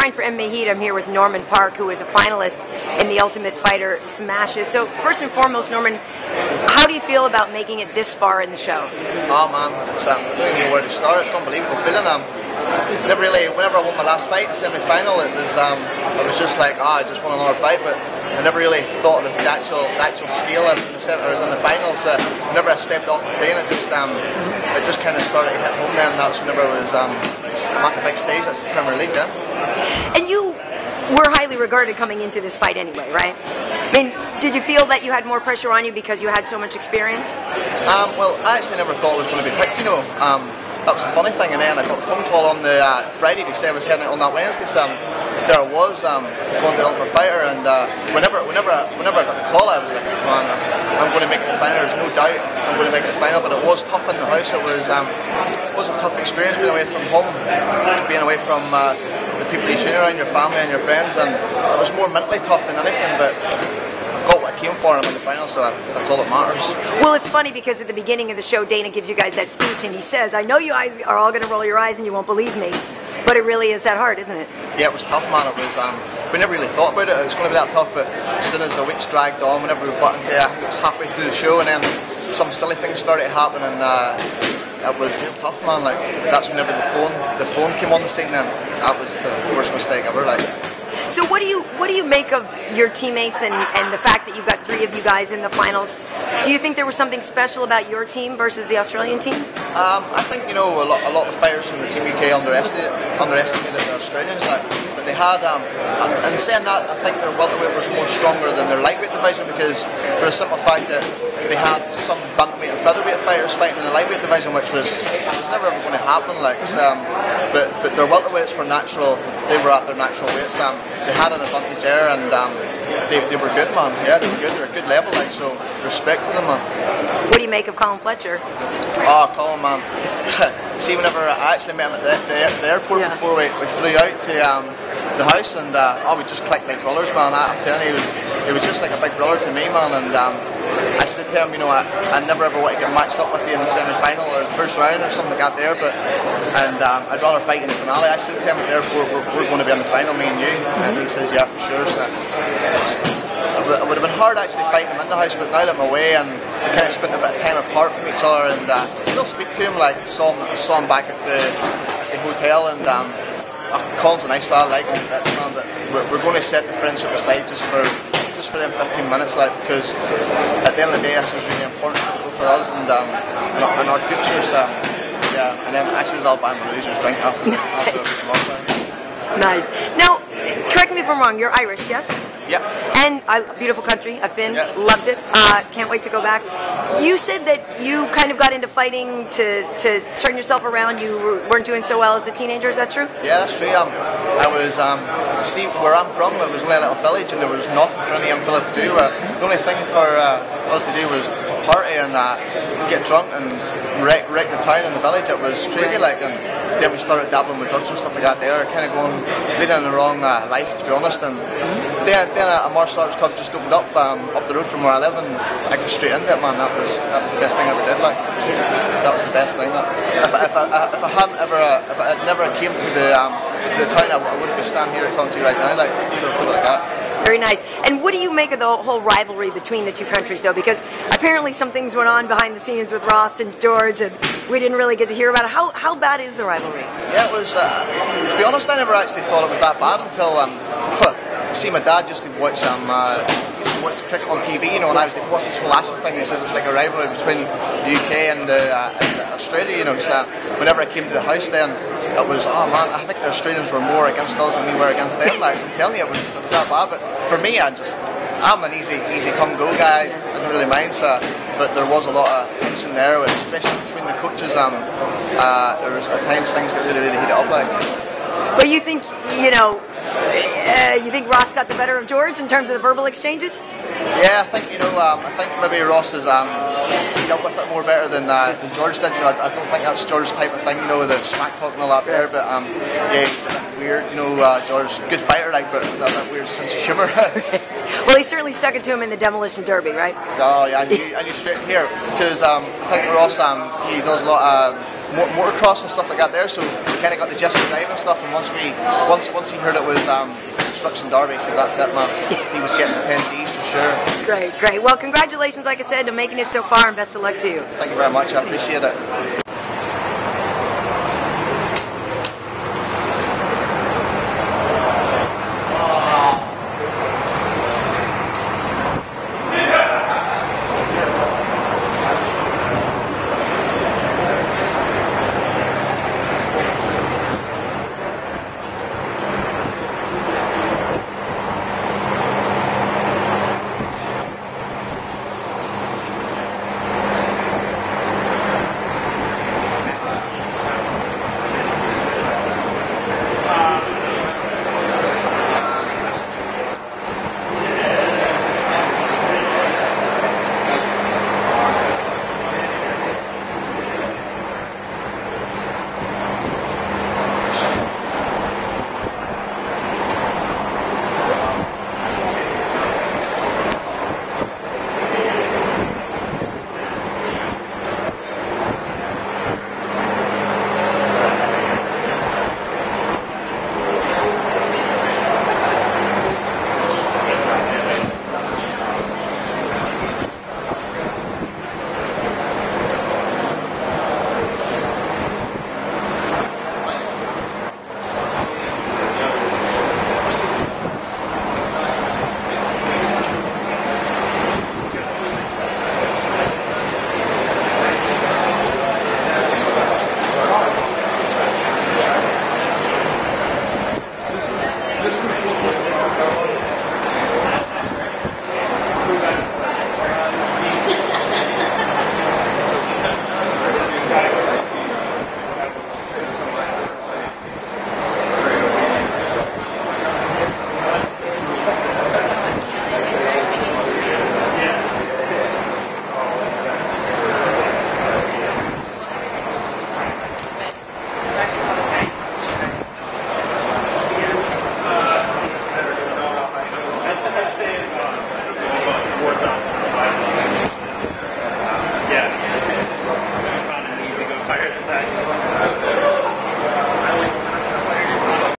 For Heat. I'm here with Norman Parke, who is a finalist in the Ultimate Fighter Smashes. So, first and foremost, Norman, how do you feel about making it this far in the show? Oh man, it's um, I don't even know where to start. It's unbelievable feeling. Um, never really. Whenever I won my last fight, semi-final, it was um, I was just like, ah, oh, I just won another fight, but I never really thought of the actual the actual scale. Was in the I was in the final, so whenever I stepped off the plane, it just um, it just kind of started to hit home. Then that's whenever I was um, big stage. That's the Premier League then. And you were highly regarded coming into this fight anyway, right? I mean, did you feel that you had more pressure on you because you had so much experience? Um, well, I actually never thought I was going to be picked. You know, um, that was the funny thing. And then I got the phone call on the uh, Friday to say I was heading out on that Wednesday. So um, there I was um, going to Ultimate Fighter, and uh, whenever, whenever, whenever I got the call, I was like, man, I'm going to make the final. There's no doubt I'm going to make it the final. But it was tough in the house. It was, um, it was a tough experience being away from home, being away from. Uh, the people you train around, your family and your friends, and it was more mentally tough than anything. But I I came for, and I'm in the final, so that's all that matters. Well, it's funny because at the beginning of the show, Dana gives you guys that speech, and he says, "I know you guys are all going to roll your eyes, and you won't believe me." But it really is that hard, isn't it? Yeah, it was tough, man. It was. Um, we never really thought about it. It was going to be that tough, but as soon as the weeks dragged on, whenever we got into, I think it was halfway through the show, and then some silly things started happening. And, uh, it was real tough, man. Like that's whenever the phone the phone came on the scene. Then that was the worst mistake ever. Like. So what do you what do you make of your teammates and, and the fact that you've got three of you guys in the finals? Do you think there was something special about your team versus the Australian team? Um, I think you know a lot, a lot of from the Team UK underestimated, underestimated the Australians. Like, but they had, um, and saying that, I think their welterweight was more stronger than their lightweight division because for the simple fact that they had some bantamweight and featherweight fighters fighting in the lightweight division, which was, was never ever going to happen. Like, um, but but their welterweights were natural. They were at their natural weights. Um, they had an advantage there, and um, they, they were good, man. Yeah, they were good. They were a good level, like so. Respect to them, man. What do you make of Colin Fletcher? Oh, Colin, man. See, whenever I actually met him at the, the, the airport yeah. before we, we flew out to um, the house, and uh, oh, we just clicked like brothers, man. I'm telling you, he was, just like a big brother to me, man. And um, I said to him, you know, I, I never ever want to get matched up with you in the semi-final or the first round or something like that there, but and um, I'd rather fight in the finale. I said to him, therefore we're, we're going to be in the final, me and you, and he says, yeah, for sure. So it would have been hard actually fighting him in the house, but now that I'm away and we kind of spent a bit of time apart from each other, and uh, still speak to him, like saw him, saw him back at the, the hotel, and um, oh, Colin's a nice fella, like him, man, but we're, we're going to set the friendship aside just for just for them 15 minutes, like because at the end of the day, this is really important for us and, um, and, our, and our futures. Um, yeah, and then actually, I'll buy my losers drink after, after Nice. Now, correct me if I'm wrong. You're Irish, yes? Yeah. And I, beautiful country. I've been, yeah. loved it. Uh, can't wait to go back. You said that you kind of got into fighting to, to turn yourself around. You weren't doing so well as a teenager. Is that true? Yeah, that's true. Um, I was, um, see, where I'm from, it was only a little village and there was nothing for any young fella to do. Uh, the only thing for uh, us to do was to party and uh, get drunk and wreck, wreck the town and the village. It was crazy, like, and then we started dabbling with drugs and stuff like that there, kind of going, leading the wrong uh, life, to be honest. And then, then a, a martial arts club just opened up um, up the road from where I live, and I got straight into it, man. That was that was the best thing I ever did. Like that was the best thing. That if, I, if, I, if I hadn't ever if I had never came to the um, to the town, I, I wouldn't be standing here talking to you right now. Like so, put it like that. Very nice. And what do you make of the whole rivalry between the two countries, though? Because apparently some things went on behind the scenes with Ross and George, and we didn't really get to hear about it. How, how bad is the rivalry? Yeah, it was. Uh, to be honest, I never actually thought it was that bad until um, see my dad just to watch um, uh, cricket on TV, you know, and I was like, what's this whole Ashes thing? He says it's like a rivalry between the UK and, uh, and Australia, you know. So whenever I came to the house, then it was, oh man, I think the Australians were more against us than we were against them. Like I'm telling you, it was, it was that bad. But for me, I just, I'm an easy, easy come go guy. I don't really mind. So, but there was a lot of tension there, especially between the coaches. Um, uh, there was at times things got really, really heated up. Like, but you think, you know, uh, you think Ross got the better of George in terms of the verbal exchanges? Yeah, I think you know. Um, I think maybe Ross has um, dealt with it more better than uh, than George did. You know, I, I, don't think that's George's type of thing. You know, the smack talk and all that there. But um, yeah, he's a bit weird. You know, uh, George, good fighter, like, but that, that weird sense of humour. well, he certainly stuck it to him in the demolition derby, right? Oh yeah, and you, and you straight here because um, I think Ross um, he does a lot of mo- motocross and stuff like that there. So we kind of got the gist of driving and stuff. And once we once once he heard it was um, construction derby, said that's it, man. He was getting 10 G's for sure. Great, great. Well, congratulations, like I said, on making it so far, and best of luck to you. Thank you very much. I appreciate it.